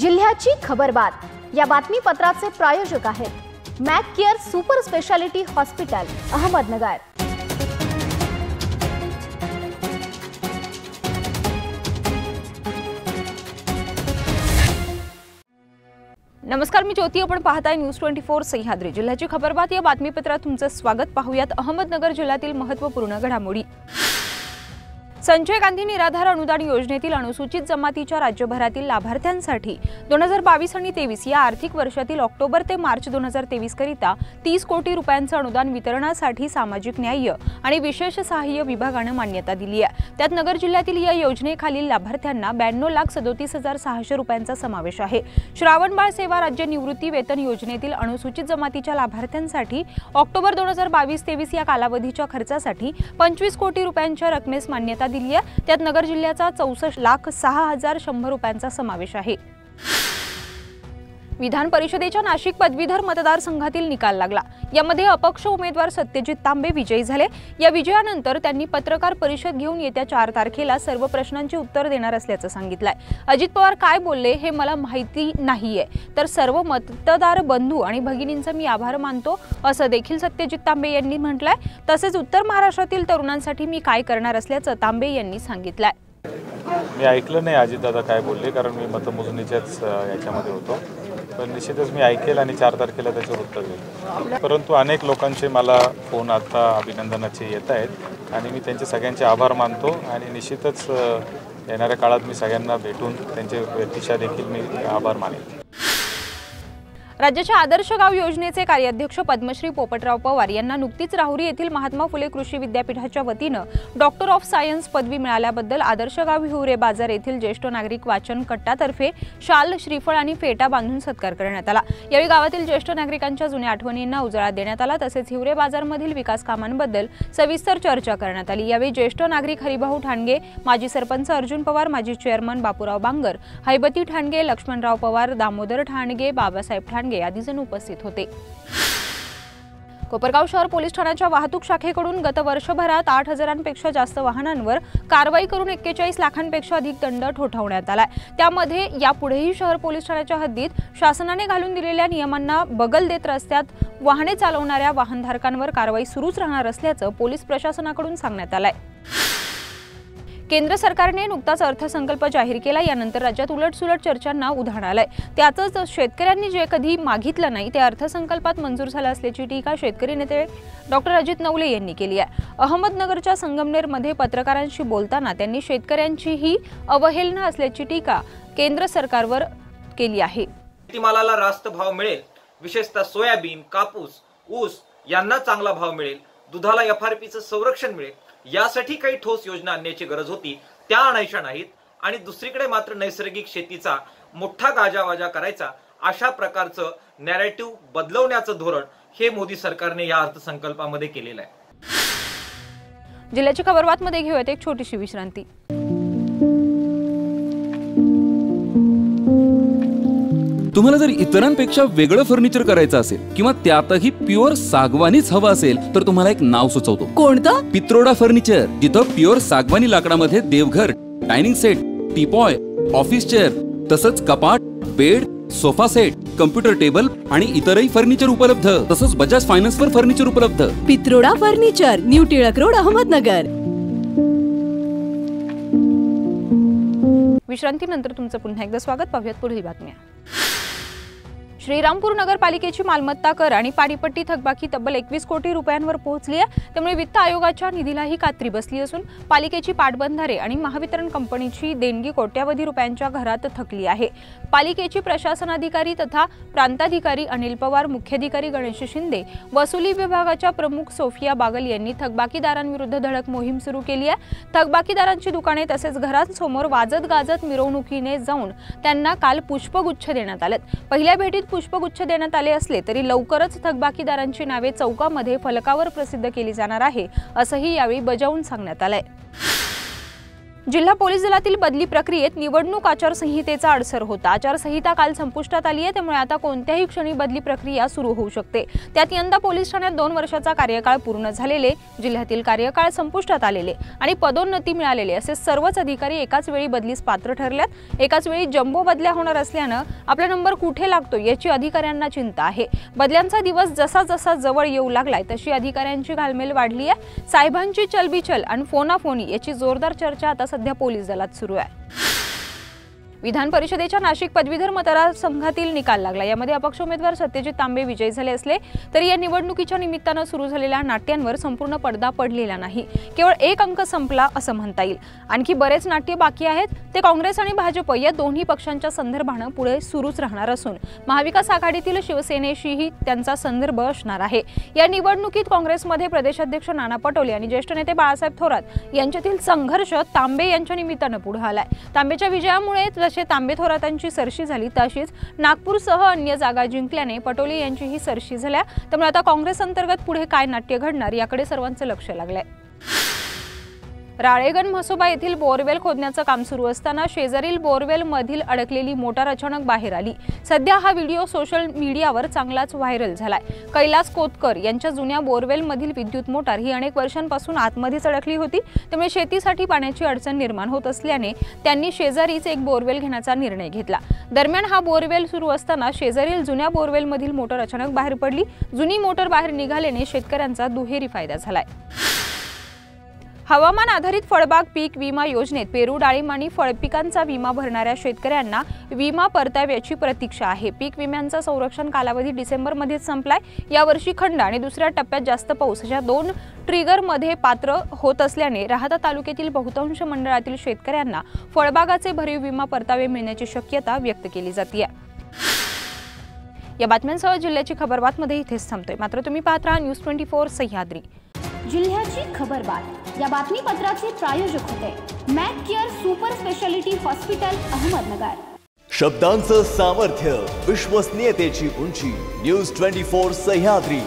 जिल्ह्याची खबरबात या बातमीपत्राचे प्रायोजक आहेत Mac Care super speciality hospital Ahmednagar. नमस्कार मी ज्योती. आपण पाहताय न्यूज ट्वेंटी फोर सह्याद्री. जिल्ह्याची खबरबात या बातमीपत्रात तुमचं स्वागत. पाहूयात अहमदनगर जिल्ह्यातील महत्त्वपूर्ण घडामोडी. संजय गांधी निराधार अनुदान योजनेतील अनुसूचित जमातीच्या राज्यभरातील लाभार्थ्यांसाठी दोन हजार बावीस आणि तेवीस या आर्थिक वर्षातील ऑक्टोबर ते मार्च दोन हजार तेवीस करिता तीस कोटी रुपयांचं अनुदान वितरणासाठी सामाजिक न्याय आणि विशेष सहाय्य विभागानं मान्यता दिली आहे. त्यात नगर जिल्ह्यातील या योजनेखालील लाभार्थ्यांना ब्याण्णव लाख सदोतीस हजार सहाशे रुपयांचा समावेश आहे. श्रावणबाळ सेवा राज्य निवृत्ती वेतन योजनेतील अनुसूचित जमातीच्या लाभार्थ्यांसाठी ऑक्टोबर दोन हजार बावीस तेवीस या कालावधीच्या खर्चासाठी पंचवीस कोटी रुपयांच्या रकमेस मान्यता दिली आहे. त्यात नगर जिल्ह्याचा चौसष्ट लाख सहा हजार शंभर रुपयांचा समावेश आहे. विधान परिषदेच्या नाशिक पदवीधर मतदारसंघातील निकाल लागला. यामध्ये अपक्ष उमेदवार सत्यजित तांबे विजयी झाले. या विजयानंतर त्यांनी पत्रकार परिषद घेऊन येत्या चार तारखेला सर्व प्रश्नांची उत्तर देणार असल्याचं सांगितलंय. अजित पवार काय बोलले हे मला माहिती नाहीये. तर सर्व मतदार बंधू आणि भगिनींचा मी आभार मानतो असं देखील सत्यजित तांबे यांनी म्हटलंय. तसेच उत्तर महाराष्ट्रातील तरुणांसाठी मी काय करणार असल्याचं तांबे यांनी सांगितलंय. मी ऐकलं नाही अजितदादा काय बोलले कारण मी मतमोजणीच्याच याच्यामध्ये होतो. पण निश्चितच मी ऐकेल आणि चार तारखेला त्याचं उत्तर देईल. परंतु अनेक लोकांचे मला फोन आता अभिनंदनाचे येत आहेत आणि मी त्यांचे सगळ्यांचे आभार मानतो आणि निश्चितच येणाऱ्या काळात मी सगळ्यांना भेटून त्यांचे व्यक्तिशा देखील मी आभार मानेन. राज्याच्या आदर्श गाव योजनेचे कार्याध्यक्ष पद्मश्री पोपटराव पवार यांना नुकतीच राहुरी येथील महात्मा फुले कृषी विद्यापीठाच्या वतीनं डॉक्टर ऑफ सायन्स पदवी मिळाल्याबद्दल आदर्श गाव हिवरे बाजार येथील ज्येष्ठ नागरिक वाचन कट्टातर्फे शाल श्रीफळ आणि फेटा बांधून सत्कार करण्यात आला. यावेळी गावातील ज्येष्ठ नागरिकांच्या जुन्या आठवणींना उजाळा देण्यात आला तसेच हिवरे बाजारमधील विकास कामांबद्दल सविस्तर चर्चा करण्यात आली. यावेळी ज्येष्ठ नागरिक हरिभाऊ ठाणगे माजी सरपंच अर्जुन पवार माजी चेअरमन बापूराव बांगर हैबती ठाणगे लक्ष्मणराव पवार दामोदर ठाणगे बाबासाहेब ठाणगे आदी जण उपस्थित होते. कोपरगाव शहर पोलीस ठाण्याच्या वाहतूक शाखेकडून गत वर्षभरात आठ हजारांपेक्षा जास्त वाहनांवर कारवाई करून एक्केचाळीस लाखांपेक्षा अधिक दंड ठोठावण्यात आलाय. त्यामध्ये यापुढेही शहर पोलीस ठाण्याच्या हद्दीत शासनाने घालून दिलेल्या नियमांना बगल देत रस्त्यात वाहने चालवणाऱ्या वाहनधारकांवर कारवाई सुरूच राहणार असल्याचं पोलीस प्रशासनाकडून सांगण्यात आलंय. केंद्र सरकारने नुकताच अर्थसंकल्प जाहीर केला यानंतर राज्यात उलटसुलट चर्चांना उधाण आलंय. त्याचंच शेतकऱ्यांनी जे कधी मागितलं नाही ते अर्थसंकल्पात मंजूर झालं असल्याची टीका शेतकरी नेते डॉक्टर अजित नवले यांनी केली आहे. अहमदनगरच्या संगमनेरमध्ये पत्रकारांशी बोलताना त्यांनी शेतकऱ्यांची ही अवहेलना असल्याची टीका केंद्र सरकारवर केली आहे. शेतीमालाला रास्त भाव मिळेल विशेषतः सोयाबीन कापूस ऊस यांना चांगला भाव मिळेल दुधाला एफ आर पीचं संरक्षण मिळेल. यासाठी काही ठोस योजना आणण्याची गरज होती त्या आणायच्या नाहीत. आणि दुसरीकडे मात्र नैसर्गिक शेतीचा मोठा गाजावाजा करायचा अशा प्रकारचं नॅरेटिव्ह बदलवण्याचं धोरण हे मोदी सरकारने या अर्थसंकल्पामध्ये केलेलं आहे. जिल्ह्याची खबरबातमध्ये घेऊयात एक छोटीशी विश्रांती. तुम्हाला जर इतरांपेक्षा वेगळं फर्निचर करायचं असेल किंवा त्यातही प्युअर सागवानीच हवं असेल तर तुम्हाला एक नाव सुचवतो. कोणतं? पित्रोडा फर्निचर जिथं प्युअर सागवानी लाकडामध्ये देवघर dining set teapoy office chair तसंच कपाट bed sofa set computer table आणि इतरही फर्निचर उपलब्ध. तसंच बजाज फायनान्स वर फर्निचर उपलब्ध. Pitroda furniture new Tilak road Ahmednagar. विश्रांतीनंतर तुमचं पुन्हा एकदा स्वागत. पाहूयात पुढील बातम्या. श्रीरामपूर नगरपालिकेची मालमत्ता कर आणि पाणीपट्टी थकबाकी तब्बल एकवीस कोटी रुपयांवर पोहोचली आहे. त्यामुळे वित्त आयोगाच्या निधीलाही कात्री बसली असून पालिकेची पाटबंधारे आणि महावितरण कंपनीची देणगी कोट्यावधी रुपयांच्या घरात थकली आहे. पालिकेची प्रशासनाधिकारी तथा प्रांताधिकारी अनिल पवार मुख्याधिकारी गणेश शिंदे वसुली विभागाच्या प्रमुख सोफिया बागल यांनी थकबाकीदारांविरुद्ध धडक मोहीम सुरू केली आहे. थकबाकीदारांची दुकाने तसेच घरांसमोर वाजत गाजत मिरवणुकीने जाऊन त्यांना काल पुष्पगुच्छ देण्यात आलेत पहिल्या भेटीत पुष्पगुच्छ देण्यात आले असले तरी लवकरच थकबाकीदारांची नावे चौकामध्ये फलकावर प्रसिद्ध केली जाणार आहे असंही यावेळी बजावून सांगण्यात आलंय. जिल्हा पोलीस दलातील बदली प्रक्रियेत निवडणूक आचारसंहितेचा अडसर होता. आचारसंहिता काल संपुष्टात आली आहे त्यामुळे आता कोणत्याही क्षणी बदली प्रक्रिया सुरू होऊ शकते. त्यात यंदा पोलीस ठाण्यात दोन वर्षाचा कार्यकाळ पूर्ण झालेले जिल्ह्यातील कार्यकाळ संपुष्टात आलेले आणि पदोन्नती मिळालेले असे सर्वच अधिकारी एकाच वेळी बदलीस पात्र ठरल्यात. एकाच वेळी जम्बो बदल्या होणार असल्यानं आपला नंबर कुठे लागतो याची अधिकाऱ्यांना चिंता आहे. बदल्यांचा दिवस जसा जसा जवळ येऊ लागलाय तशी अधिकाऱ्यांची घालमेल वाढली आहे. साहेबांची चलबिचल आणि फोनाफोनी याची जोरदार चर्चा आता सध्या पोलीस दलात सुरू आहे. विधान परिषदेच्या नाशिक पदवीधर मतदारसंघातील निकाल लागला. यामध्ये अपक्ष उमेदवार सत्यजित तांबे विजयी झाले असले तरी या निवडणुकीच्या निमित्तानं सुरू झालेल्या नाट्यांवर संपूर्ण पडदा पडलेला नाही. केवळ एक अंक संपला असं म्हणता येईल. आणखी बरेच नाट्य बाकी आहेत. ते काँग्रेस आणि भाजप या दोन्ही पक्षांच्या संदर्भानं पुढे सुरूच राहणार असून महाविकास आघाडीतील शिवसेनेशीही त्यांचा संदर्भ असणार आहे. या निवडणुकीत काँग्रेसमध्ये प्रदेशाध्यक्ष नाना पटोले आणि ज्येष्ठ नेते बाळासाहेब थोरात यांच्यातील संघर्ष तांबे यांच्या निमित्तानं पुढे आलाय. तांबेच्या विजयामुळे जसे तांबे थोरातांची सरशी झाली तशीच नागपूरसह अन्य जागा जिंकल्याने पटोले यांचीही सरशी झाल्या. त्यामुळे आता काँग्रेस अंतर्गत पुढे काय नाट्य घडणार याकडे सर्वांचं लक्ष लागलंय. राळेगण म्हसोबा येथील बोरवेल खोदण्याचं काम सुरू असताना शेजारील बोरवेल मधील अडकलेली मोटार अचानक बाहेर आली. सध्या हा व्हिडिओ सोशल मीडियावर चांगलाच व्हायरल झालाय. कैलास कोतकर यांच्या जुन्या बोरवेल मधील विद्युत मोटार ही अनेक वर्षांपासून आतमध्येच अडकली होती. त्यामुळे शेतीसाठी पाण्याची अडचण निर्माण होत असल्याने त्यांनी शेजारीच एक बोरवेल घेण्याचा निर्णय घेतला. दरम्यान हा बोरवेल सुरू असताना शेजारील जुन्या बोरवेल मधील अचानक बाहेर पडली. जुनी मोटर बाहेर निघाल्याने शेतकऱ्यांचा दुहेरी फायदा झालाय. हवामान आधारित फळबाग पीक विमा योजनेत पेरू डाळिंब आणि फळपिकांचा विमा भरणाऱ्या शेतकऱ्यांना विमा परताव्याची प्रतीक्षा आहे. पीक विम्यांचा संरक्षण कालावधी डिसेंबरमध्येच संपलाय. यावर्षी खंड आणि दुसऱ्या टप्प्यात जास्त पाऊस. अशा दोन ट्रिगरमध्ये पात्र होत असल्याने राहता तालुक्यातील बहुतांश मंडळातील शेतकऱ्यांना फळबागाचे भरीव विमा परतावे मिळण्याची शक्यता व्यक्त केली जाते या बातम्यांसह जिल्ह्याची खबरबातमध्ये इथेच थांबतोय. मात्र तुम्ही पाहत राहा न्यूज ट्वेंटी फोर सह्याद्री. जिल्ह्याची खबरबात या बातमीपत्राचे प्रायोजक होते Mac Care super speciality hospital Ahmednagar. शब्दांचं सामर्थ्य विश्वसनीयतेची उंची न्यूज ट्वेंटी फोर सह्याद्री.